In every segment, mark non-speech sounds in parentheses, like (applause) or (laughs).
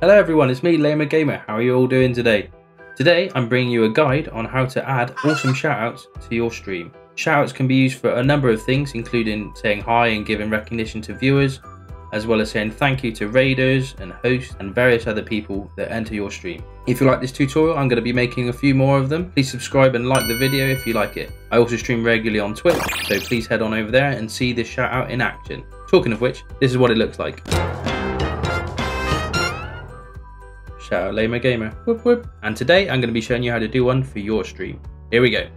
Hello everyone, it's me, Lamer Gamer. How are you all doing today? Today, I'm bringing you a guide on how to add awesome shoutouts to your stream. Shoutouts can be used for a number of things, including saying hi and giving recognition to viewers, as well as saying thank you to raiders and hosts and various other people that enter your stream. If you like this tutorial, I'm going to be making a few more of them. Please subscribe and like the video if you like it. I also stream regularly on Twitch, so please head on over there and see this shoutout in action. Talking of which, this is what it looks like. Shout out Lamer Gamer. Whoop whoop. And today I'm going to be showing you how to do one for your stream. Here we go.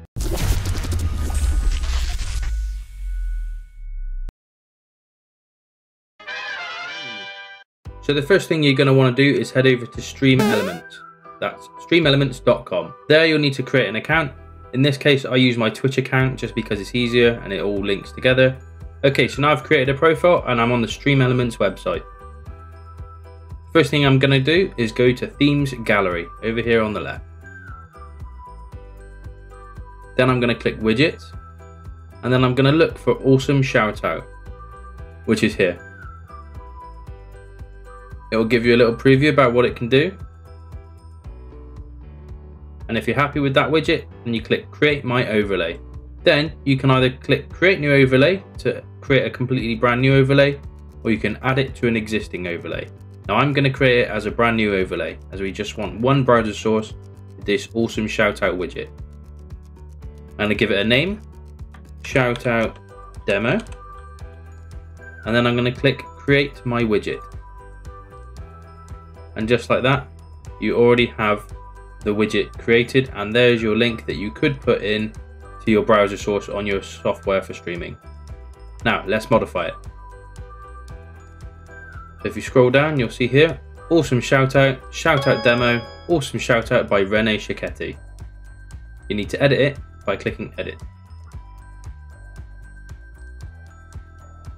So the first thing you're going to want to do is head over to Stream Elements. That's streamelements.com. There you'll need to create an account. In this case, I use my Twitch account just because it's easier and it all links together. Okay, so now I've created a profile and I'm on the Stream Elements website. First thing I'm going to do is go to Themes Gallery over here on the left. Then I'm going to click Widgets and then I'm going to look for Awesome Shoutout, which is here. It will give you a little preview about what it can do. And if you're happy with that widget, then you click Create My Overlay. Then you can either click Create New Overlay to create a completely brand new overlay, or you can add it to an existing overlay. Now I'm going to create it as a brand new overlay, as we just want one browser source with this awesome shout out widget. I'm going to give it a name, shout out demo, and then I'm going to click Create My Widget and just like that you already have the widget created and there's your link that you could put in to your browser source on your software for streaming. Now let's modify it. So if you scroll down you'll see here awesome shout out, shout out demo, awesome shout out by Rene Cecchetti. You need to edit it by clicking edit.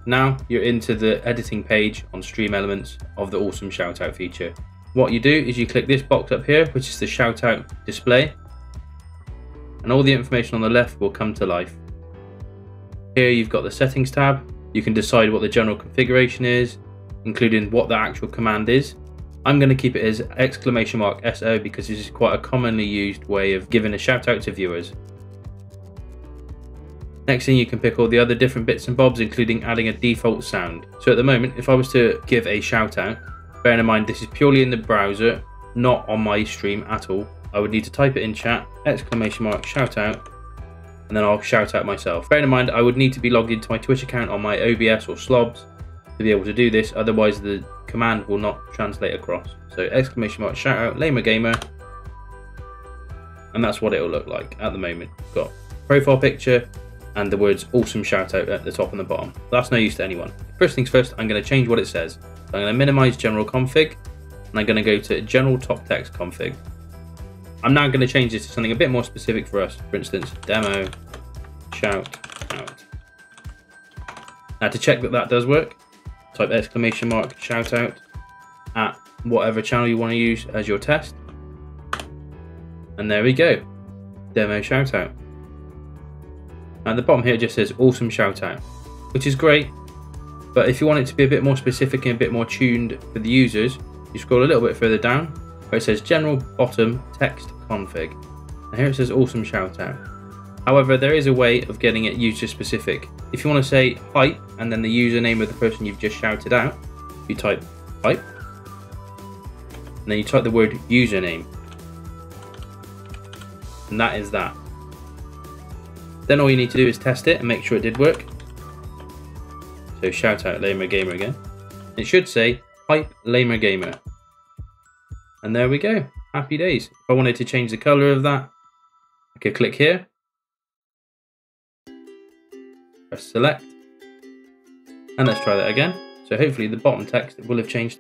Now you're into the editing page on Stream Elements of the awesome shout out feature. What you do is you click this box up here, which is the shout out display, and all the information on the left will come to life. Here you've got the settings tab. You can decide what the general configuration is, including what the actual command is. I'm going to keep it as exclamation mark SO because this is quite a commonly used way of giving a shout out to viewers. Next thing you can pick all the other different bits and bobs, including adding a default sound. So at the moment, if I was to give a shout out, bearing in mind this is purely in the browser, not on my stream at all, I would need to type it in chat, exclamation mark shout out, and then I'll shout out myself. Bearing in mind, I would need to be logged into my Twitch account on my OBS or Slobs to be able to do this, otherwise the command will not translate across. So exclamation mark shout out, Lamer Gamer, and that's what it will look like at the moment. Got profile picture, and the words awesome shout out at the top and the bottom. That's no use to anyone. First things first, I'm going to change what it says. So I'm going to minimize general config and I'm going to go to general top text config. I'm now going to change this to something a bit more specific for us. For instance, demo shout out. Now to check that that does work, type exclamation mark shout out at whatever channel you want to use as your test. And there we go, demo shout out. And the bottom here just says awesome shout out, which is great. But if you want it to be a bit more specific and a bit more tuned for the users, you scroll a little bit further down where it says general bottom text config. And here it says awesome shout out. However, there is a way of getting it user specific. If you want to say hype and then the username of the person you've just shouted out, you type hype and then you type the word username. And that is that. Then all you need to do is test it and make sure it did work. So shout out Lamer Gamer again. It should say hype Lamer Gamer. And there we go. Happy days. If I wanted to change the color of that, I could click here. Press select. And let's try that again. So hopefully the bottom text will have changed.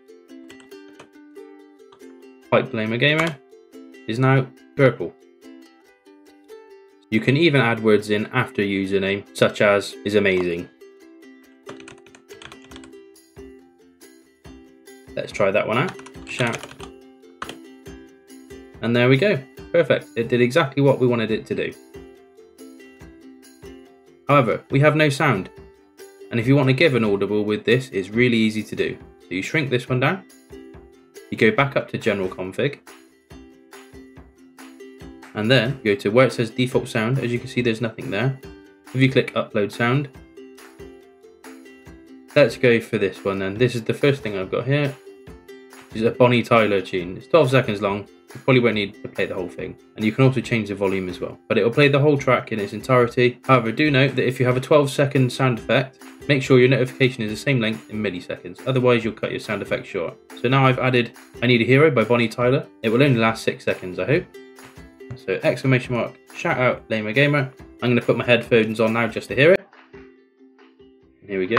Hype Lamer Gamer is now purple. You can even add words in after username, such as is amazing. Let's try that one out. Shout. And there we go. Perfect. It did exactly what we wanted it to do. However, we have no sound. And if you want to give an audible with this, it's really easy to do. So you shrink this one down. you go back up to general config, and then go to where it says default sound. As you can see, there's nothing there. If you click upload sound, let's go for this one then. This is the first thing I've got here. It's a Bonnie Tyler tune. It's 12 seconds long. You probably won't need to play the whole thing. And you can also change the volume as well. But it will play the whole track in its entirety. However, do note that if you have a 12 second sound effect, make sure your notification is the same length in milliseconds. Otherwise, you'll cut your sound effect short. So now I've added I Need a Hero by Bonnie Tyler. It will only last 6 seconds, I hope. So exclamation mark, shout out Lame Gamer. I'm going to put my headphones on now just to hear it. Here we go.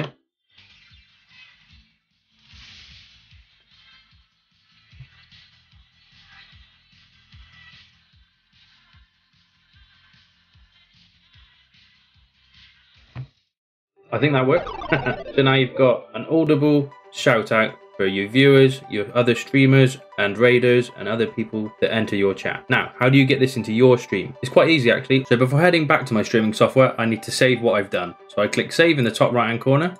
I think that worked. (laughs) so now you've got an audible shout out for your viewers, your other streamers and raiders and other people that enter your chat. Now, how do you get this into your stream? It's quite easy actually. So before heading back to my streaming software, I need to save what I've done. So I click save in the top right hand corner.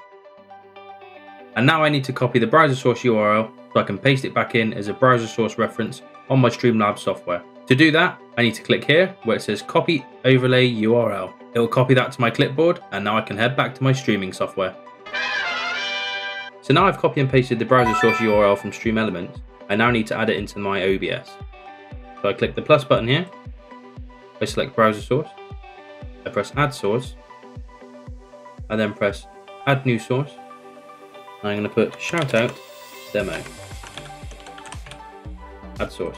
And now I need to copy the browser source URL so I can paste it back in as a browser source reference on my Streamlabs software. To do that, I need to click here where it says copy overlay URL. It will copy that to my clipboard and now I can head back to my streaming software. So now I've copy and pasted the browser source URL from Stream Elements, I now need to add it into my OBS. So I click the plus button here, I select browser source, I press add source, I then press add new source, and I'm going to put shout out demo, add source.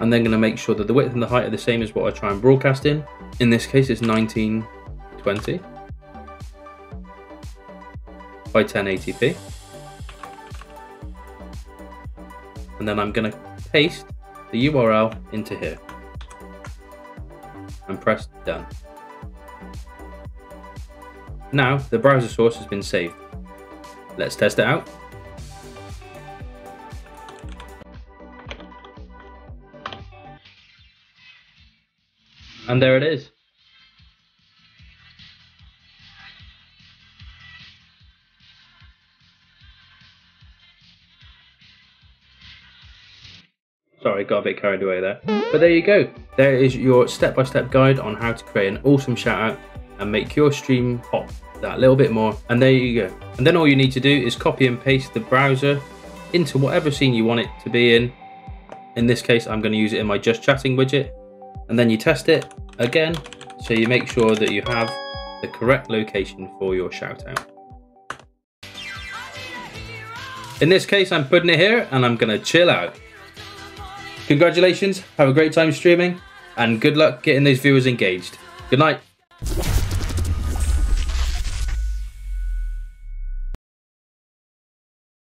I'm then going to make sure that the width and the height are the same as what I try and broadcast in. In this case, it's 1920 by 1080p. And then I'm going to paste the URL into here and press done. Now the browser source has been saved. Let's test it out. And there it is. Sorry, got a bit carried away there. But there you go. There is your step-by-step -step guide on how to create an awesome shout-out and make your stream pop that little bit more. And there you go. And then all you need to do is copy and paste the browser into whatever scene you want it to be in. In this case, I'm going to use it in my Just Chatting widget. And then you test it again, so you make sure that you have the correct location for your shout-out. In this case, I'm putting it here and I'm to chill out. Congratulations, have a great time streaming, and good luck getting those viewers engaged. Good night.